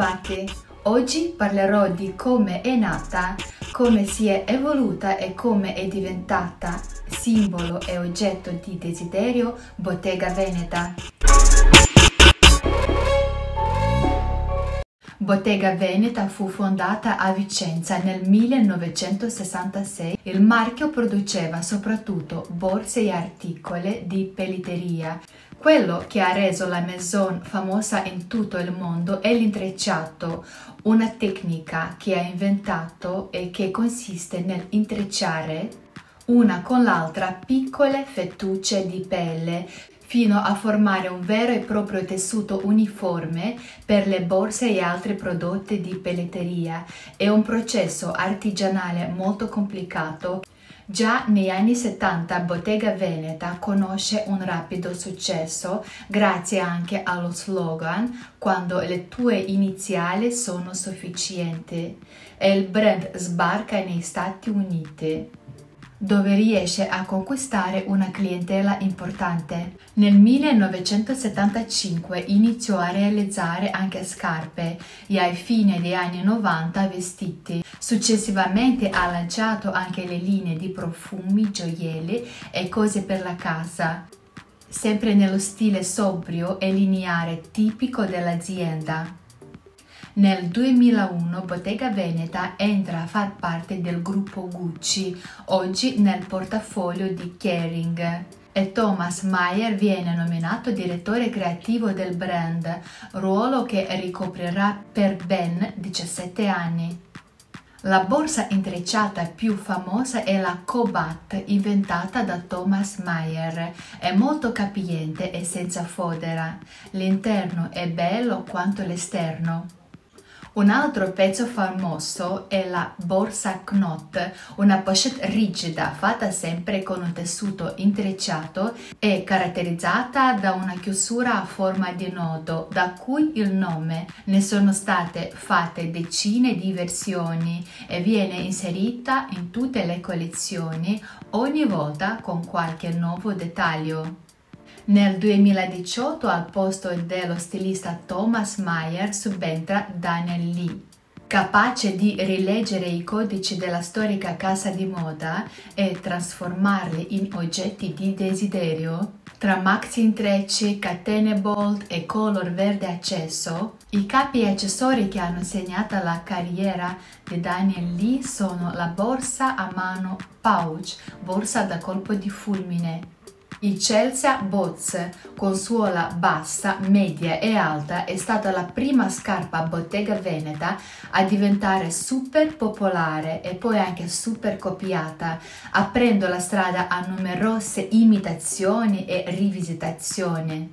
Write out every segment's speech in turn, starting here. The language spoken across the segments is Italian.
Bentrovati! Oggi parlerò di come è nata, come si è evoluta e come è diventata simbolo e oggetto di desiderio Bottega Veneta. Bottega Veneta fu fondata a Vicenza nel 1966. Il marchio produceva soprattutto borse e articoli di pelletteria. Quello che ha reso la Maison famosa in tutto il mondo è l'intrecciato, una tecnica che ha inventato e che consiste nell'intrecciare una con l'altra piccole fettucce di pelle fino a formare un vero e proprio tessuto uniforme per le borse e altri prodotti di pelletteria. È un processo artigianale molto complicato. Già negli anni 70 Bottega Veneta conosce un rapido successo grazie anche allo slogan quando le tue iniziali sono sufficienti e il brand sbarca negli Stati Uniti dove riesce a conquistare una clientela importante. Nel 1975 iniziò a realizzare anche scarpe e ai fine degli anni 90 vestiti. Successivamente ha lanciato anche le linee di profumi, gioielli e cose per la casa, sempre nello stile sobrio e lineare tipico dell'azienda. Nel 2001 Bottega Veneta entra a far parte del gruppo Gucci, oggi nel portafoglio di Kering e Thomas Mayer viene nominato direttore creativo del brand, ruolo che ricoprirà per ben 17 anni. La borsa intrecciata più famosa è la Cobat, inventata da Thomas Mayer. È molto capiente e senza fodera. L'interno è bello quanto l'esterno. Un altro pezzo famoso è la borsa Knot, una pochette rigida fatta sempre con un tessuto intrecciato e caratterizzata da una chiusura a forma di nodo, da cui il nome. Ne sono state fatte decine di versioni e viene inserita in tutte le collezioni ogni volta con qualche nuovo dettaglio. Nel 2018 al posto dello stilista Thomas Mayer subentra Daniel Lee. Capace di rileggere i codici della storica casa di moda e trasformarli in oggetti di desiderio, tra maxi intrecci, catene bold e color verde acceso, i capi e accessori che hanno segnato la carriera di Daniel Lee sono la borsa a mano pouch, borsa da colpo di fulmine, il Chelsea Boots con suola bassa, media e alta è stata la prima scarpa bottega veneta a diventare super popolare e poi anche super copiata, aprendo la strada a numerose imitazioni e rivisitazioni.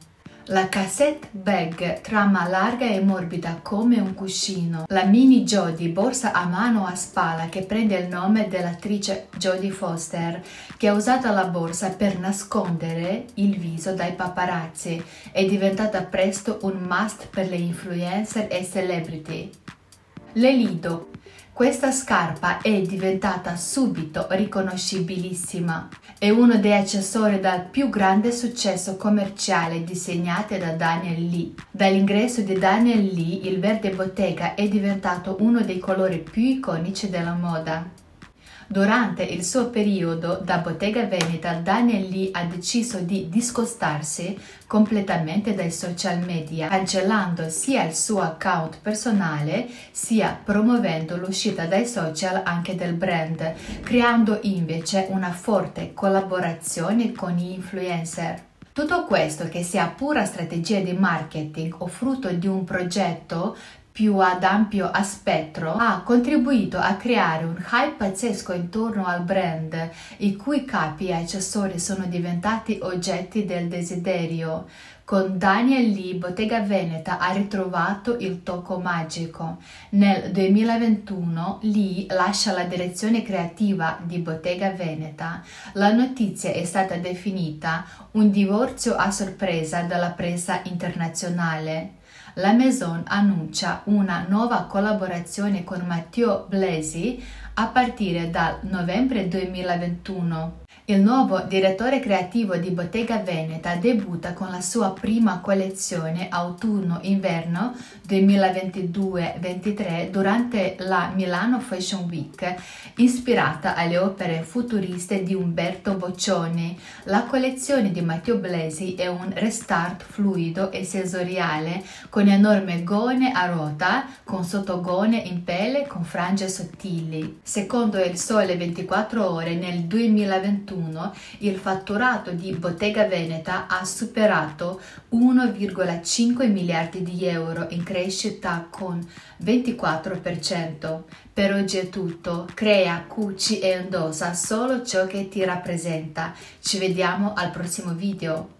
La cassette bag, trama larga e morbida come un cuscino. La mini Jodie, borsa a mano a spalla che prende il nome dell'attrice Jodie Foster, che ha usato la borsa per nascondere il viso dai paparazzi. È diventata presto un must per le influencer e celebrity. Le Lido, questa scarpa è diventata subito riconoscibilissima. È uno dei accessori dal più grande successo commerciale disegnati da Daniel Lee. Dall'ingresso di Daniel Lee il verde bottega è diventato uno dei colori più iconici della moda. Durante il suo periodo da Bottega Veneta, Daniel Lee ha deciso di discostarsi completamente dai social media, cancellando sia il suo account personale sia promuovendo l'uscita dai social anche del brand, creando invece una forte collaborazione con gli influencer. Tutto questo, che sia pura strategia di marketing o frutto di un progetto più ad ampio spettro, ha contribuito a creare un hype pazzesco intorno al brand, i cui capi e accessori sono diventati oggetti del desiderio. Con Daniel Lee, Bottega Veneta ha ritrovato il tocco magico. Nel 2021 Lee lascia la direzione creativa di Bottega Veneta. La notizia è stata definita un divorzio a sorpresa dalla presa internazionale la Maison annuncia una nuova collaborazione con Matteo Blesi a partire dal novembre 2021. Il nuovo direttore creativo di Bottega Veneta debutta con la sua prima collezione autunno-inverno 2022-23 durante la Milano Fashion Week, ispirata alle opere futuriste di Umberto Boccioni. La collezione di Matteo Blesi è un restart fluido e sensoriale con enorme gone a rota, con sottogone in pelle con frange sottili. Secondo il Sole 24 Ore nel 2021 2021 il fatturato di Bottega Veneta ha superato 1,5 miliardi di euro in crescita con 24%. Per oggi è tutto, crea, cuci e indossa solo ciò che ti rappresenta. Ci vediamo al prossimo video.